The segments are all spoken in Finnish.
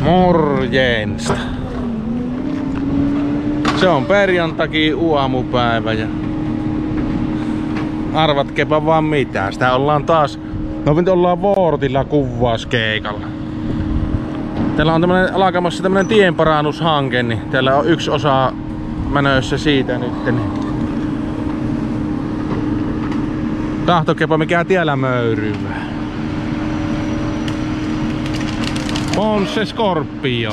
Morjensta. Se on perjantakin aamupäivä ja arvatkepa vaan mitä. Sitä ollaan taas, no nyt ollaan Vuortilla kuvauskeikalla. Täällä on tämmönen, alkamassa tämmönen tienparannushanke, niin täällä on yksi osa menössä siitä nyt. Niin. Tahtokepa mikä tiellä möyryy. Ponsse Scorpio.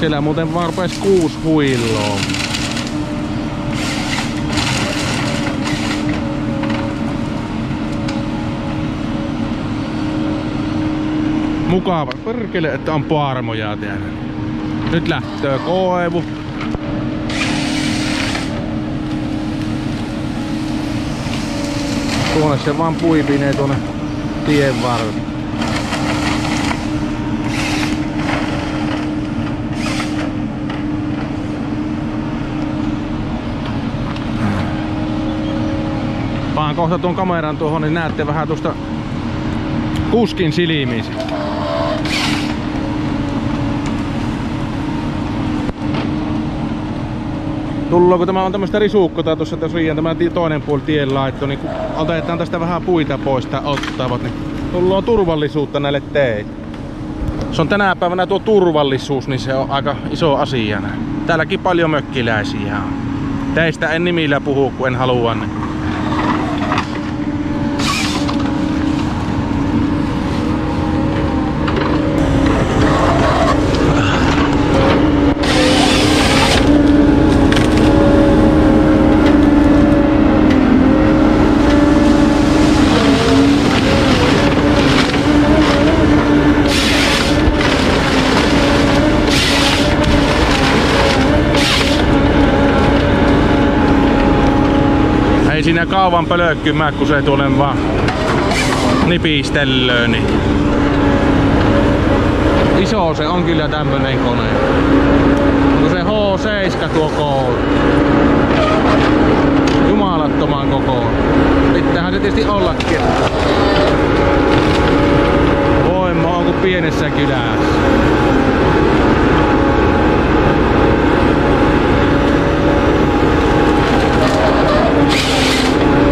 Siellä muuten vaan rupes kuusi huilloa. Mukava. Perkele, että on paarmoja täällä. Nyt lähtee koivu. Tuonne se vaan puipinee tuonne tien varrelle. Paan kohta tuon kameran tuohon, niin näette vähän tuosta kuskin silmiin. Tullaan, kun tämä on tämmöistä risuukkota tuossa tässä riian tämä toinen puoli tien laitto, niin kun otetaan tästä vähän puita pois tai ottavat, niin tullaan turvallisuutta näille teille. Se on tänä päivänä tuo turvallisuus, niin se on aika iso asia. Täälläkin paljon mökkiläisiä on. Teistä en nimillä puhu, kun en halua. Niin siinä kaavan pölökkymää, kun se tuonne vaan nipistellöön. Niin. Iso se on kyllä tämmönen kone. Kun se H7 tuo koon. Jumalattoman kokoon. Pitäähän se tietysti ollakin. Voima on kuin pienessä kylässä. you Thank you.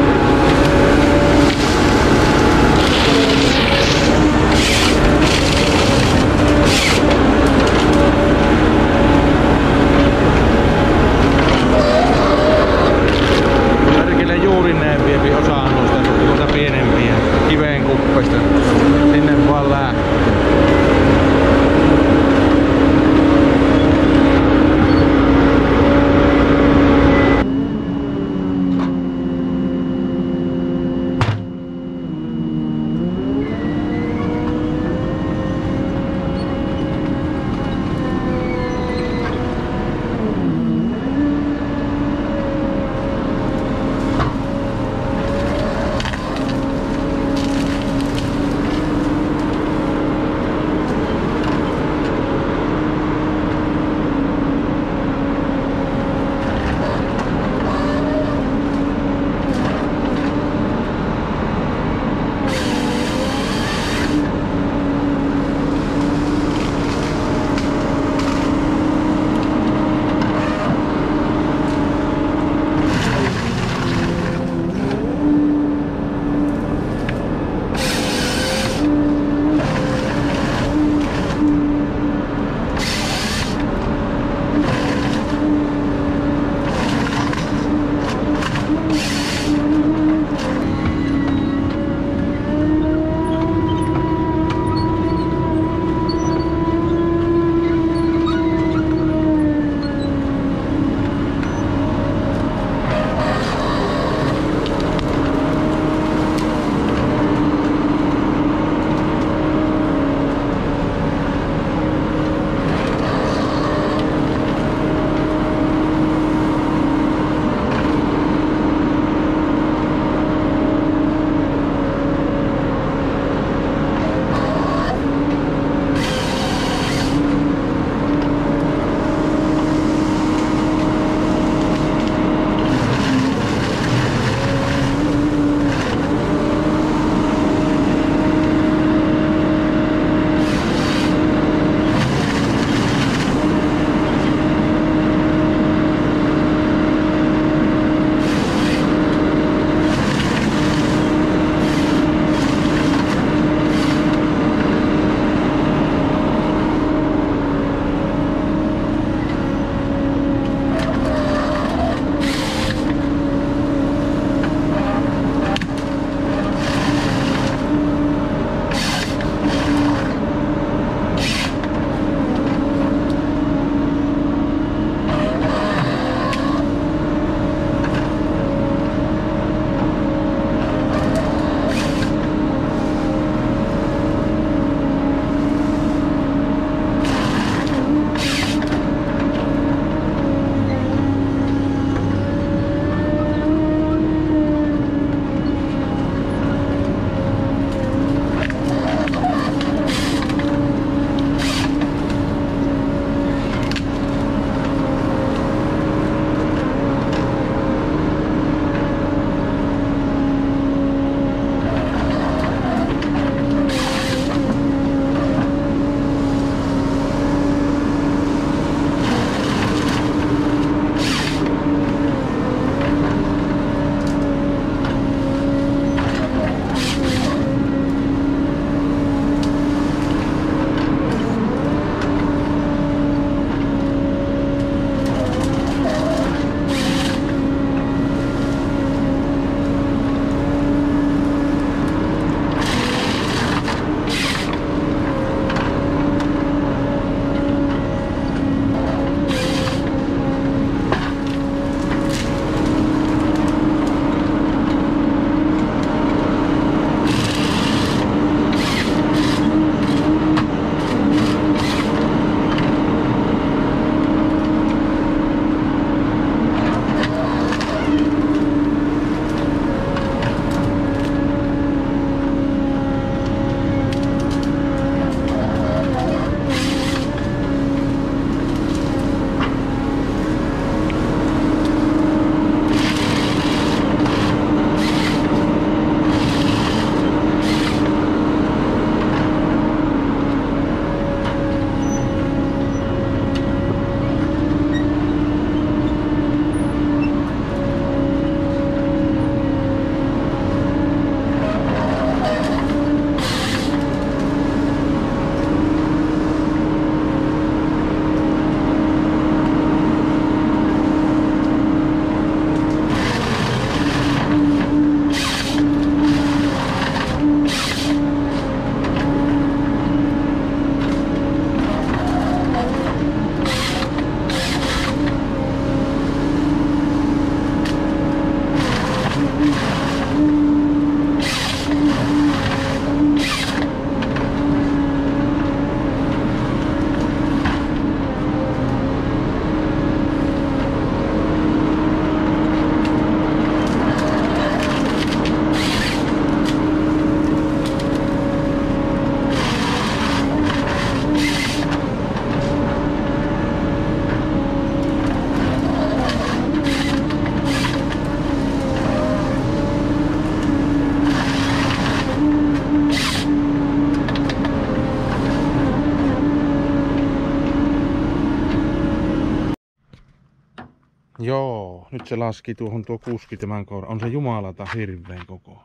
Joo, nyt se laski tuohon tuo kuski tämän. On se jumalata hirveän koko.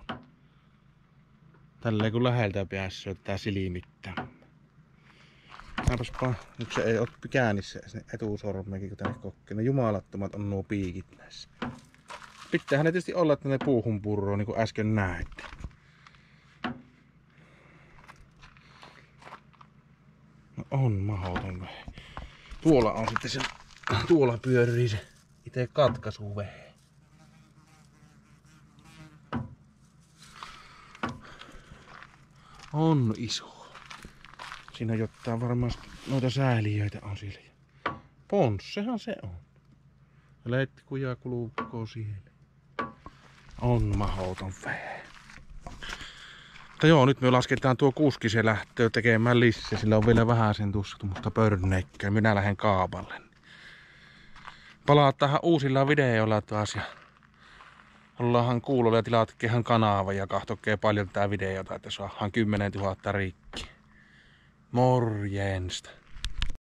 Tälleen kun läheltä päässä tää silmittää. Näpäspa, nyt se ei oo käännissä se etusormekin, kun tänne kokki. Ne jumalattomat on nuo piikit näissä. Pitäähän ne tietysti olla, että ne puuhun purroo, niin kuin äsken näitte. No on mahdoton. Tuolla on sitten se, tuolla pyörii se itse katkaisuvehe. On iso. Siinä jotain varmasti noita sääliöitä on sillä. Ponssehan se on. Letkkuja kulukoo siihen. On mahoton vehe. Mutta joo, nyt me lasketaan tuo kuski se lähtöä tekemään lisää. Sillä on vielä vähän sen tuossa tuommoista pörneikköä. Minä lähden kaapalle. Palataan uusilla videoilla taas ja ollaanhan kuulolla ja tilatkehan kanava ja kahtokee paljon tää videota, että saadaan 10 000 rikki. Morjensta.